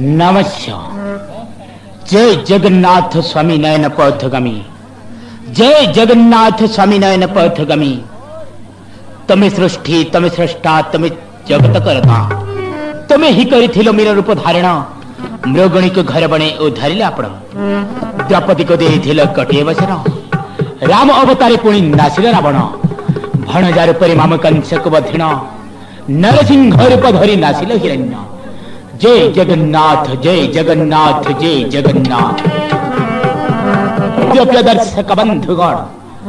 नमस्कार जय जगन्नाथ स्वामी नयन पौथगमी जय जगन्नाथ स्वामी नयन पौथगमी તમે સૃષ્ટિ તમે સૃષ્ટા તમે જગત કરતા તમે હિ કરીથિલો મીર રૂપ ધારણ મૃગણિક ઘર બણે ઉધારિલે આપણ દ્રૌપદીકો ଦେଇଥିଲ કટીએ વચન રામ અવતારે પુણી નાસિલે રાવણ ભણજાર પરિમામ કંસક વધીણ નરસિંહ રૂપ ધરી નાસિલ હિરણ્ય जय जगन्नाथ जय जगन्नाथ जय जगन्नाथ प्रिय दर्शक बंधुगण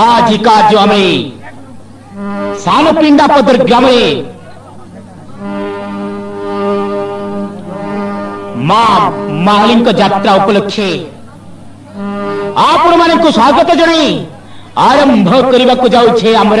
आज का जो हमें सानपिंडा पत्र ग्रामे মা মালিঙ্ক যাত্রা উপলক্ষে আপন মানুষ স্বাগত জনাই আরম্ভ করা যাচ্ছে আমার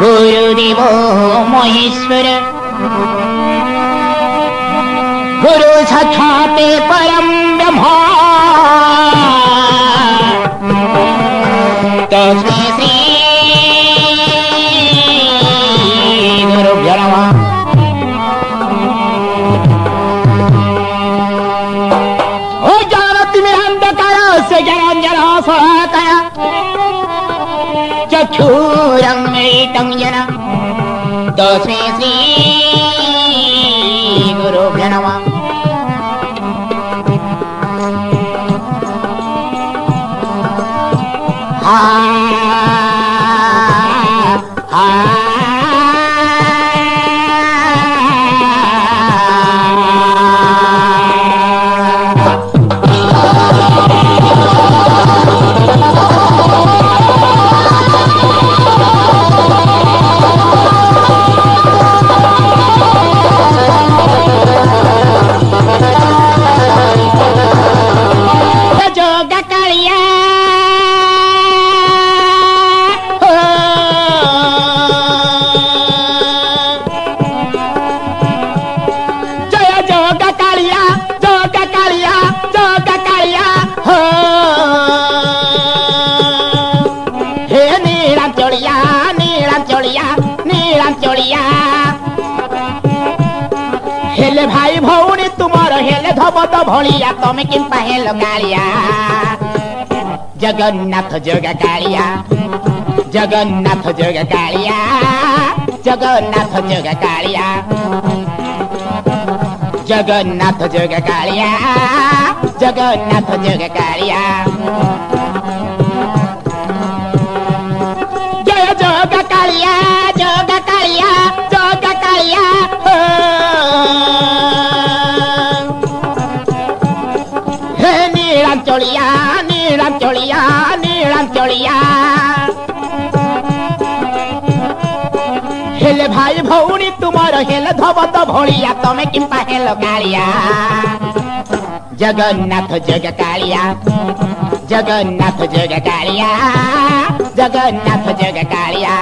गुरुदेवो महेश्वर गुरु सक्षाते परम ब्रह्मा तस्मै ूरङ्गैटङ्गन तस्मै श्रीगुरुभ्य नमः পদ ভলিয়া তুমি কিম্পা হেল কালিয়া জগন্নাথ যোগ কালিয়া জগন্নাথ যোগ কালিয়া জগন্নাথ যোগ কালিয়া जगन्नाथ जग कालिया जगन्नाथ जग कालिया जय जग कालिया गोड़िया हेल भाई भौरी तुमार हेल धवत भोलिया तमे किंपा हेल कालिया जगन्नाथ जग कालिया जगन्नाथ जग कालिया जगन्नाथ जग कालिया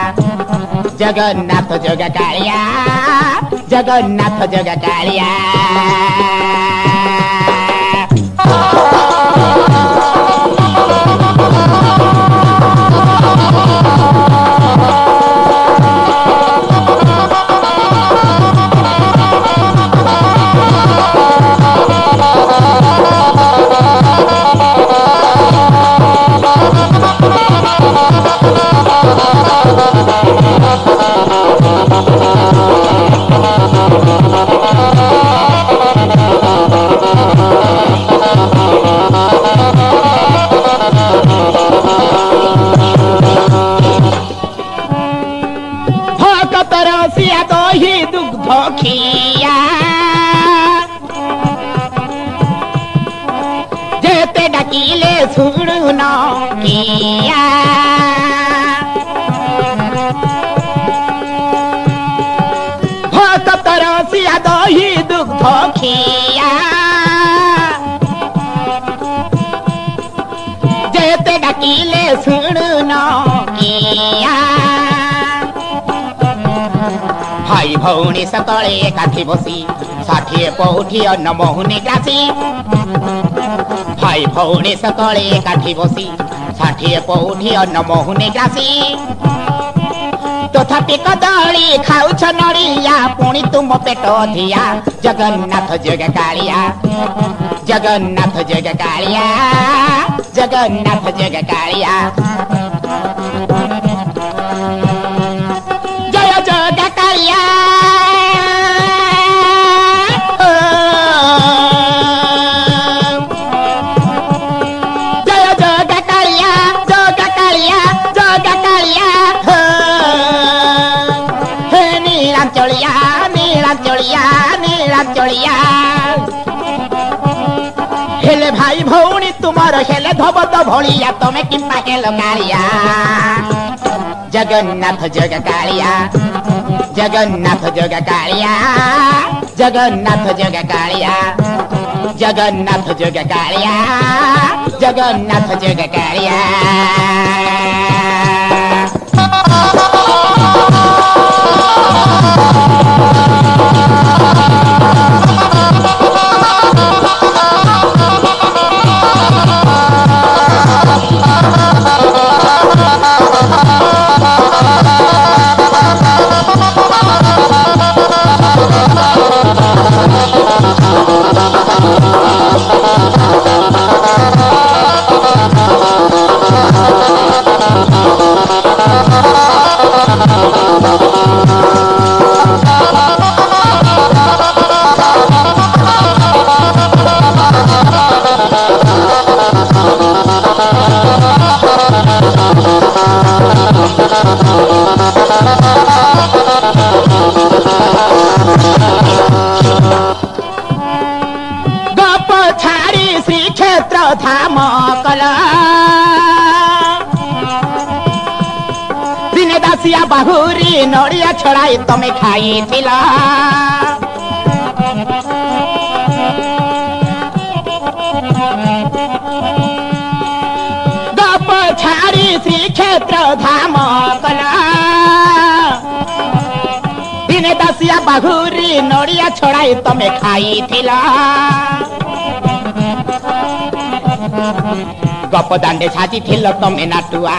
जगन्नाथ जग कालिया जगन्नाथ जग कालिया तरसिया तो ही दुग्ध खिया जेते डकीले सुनो किया हो तो तो जेते डकीले सुनो किया ଭଉଣୀ ତଳେ ଏକାଠି ବସି ଷାଠିଏ ପଉଠି ଅନ୍ନ ମହୁନି ଗ୍ରାସି ଭାଇ ଭଉଣୀ ତଳେ ଏକାଠି ବସି ଷାଠିଏ ପଉଠି ଅନ୍ନ ମହୁନି ଗ୍ରାସି ତଥାପି କଦଳୀ ଖାଉଛ ନଡ଼ିଆ ପୁଣି ତୁମ ପେଟ ଧିଆ ଜଗନ୍ନାଥ ଜଗ କାଳିଆ ଜଗନ୍ନାଥ ଜଗ କାଳିଆ ଜଗନ୍ନାଥ ଜଗ କାଳିଆ হেলে ভাই ভৌণী তোমার হেলে ধব তো ভলিয়া তুমি কিম্বা হেল মারিয়া जगन्नाथ जग कालिया जगन्नाथ जग कालिया जगन्नाथ जग कालिया जगन्नाथ जग कालिया जगन्नाथ जग कालिया Oh, ପାହୁରି ନଡ଼ିଆ ଛଡ଼ାଇ ତମେ ଖାଇଥିଲ ଗପ ଛାଡ଼ି ଶ୍ରୀକ୍ଷେତ୍ର ଧାମ କଲ ଦିନେ ଦାସିଆ ପାହୁରି ନଡ଼ିଆ ଛଡ଼ାଇ ତମେ ଖାଇଥିଲ কপদাণ্ডে সাজিছিল তমে নাটুয়া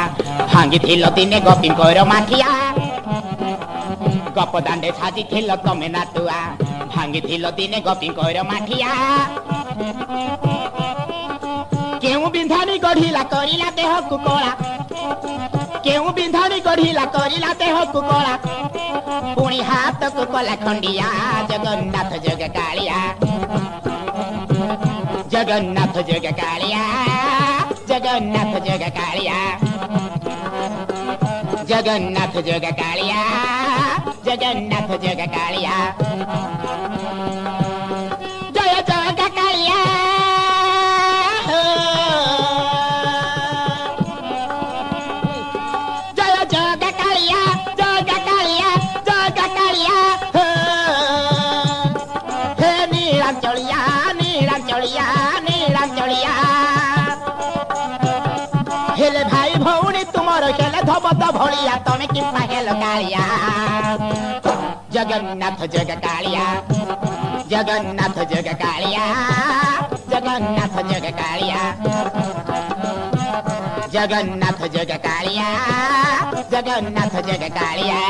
ভাঙিছিল দিনে গপিন কইর মাখিয়া কপদাণ্ডে সাজিছিল তমে নাটুয়া ভাঙিছিল দিনে গপিন কইর মাঠিয়া কেউ বিন্ধানি গঢ়িলা করিলা দেহ কলা কেউ বিন্ধানি গঢ়িলা করিলা দেহ কলা পুনি হাত কলা খণ্ডিয়া জগন্নাথ জগ কালিয়া জগন্নাথ জগ কালিয়া जगन्नाथ जग कालिया जगन्नाथ जग कालिया जगन्नाथ जग कालिया जय कालिया जय जग कालिया जग नीला चौड़िया ধবত ভরিয়া তুমি जगन्नाथ जग कालिया जगन्नाथ जग कालिया जगन्नाथ जग कालिया जगन्नाथ जग कालिया